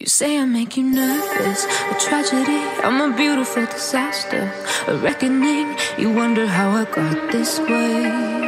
You say I make you nervous, a tragedy. I'm a beautiful disaster, a reckoning. You wonder how I got this way.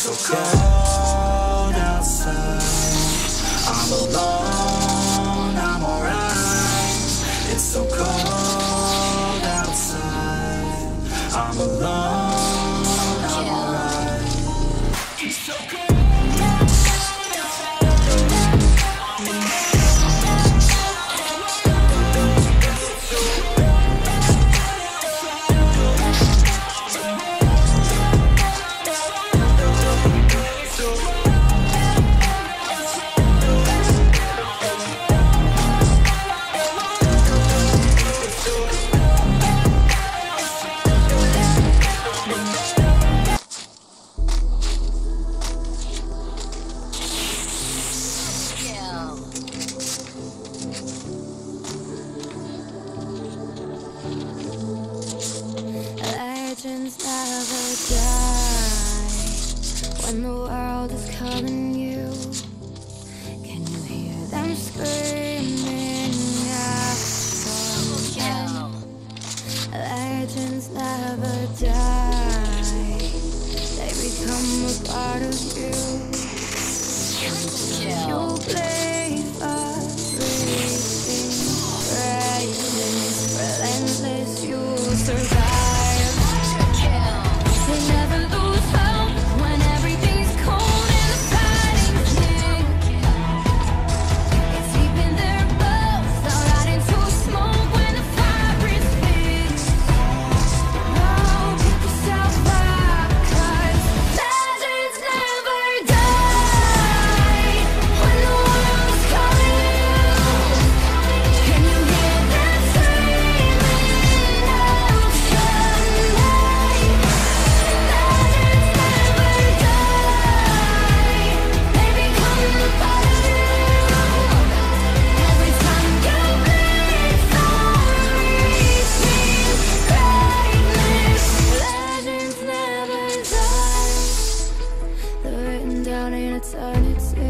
So cold part of you. You believe eternity,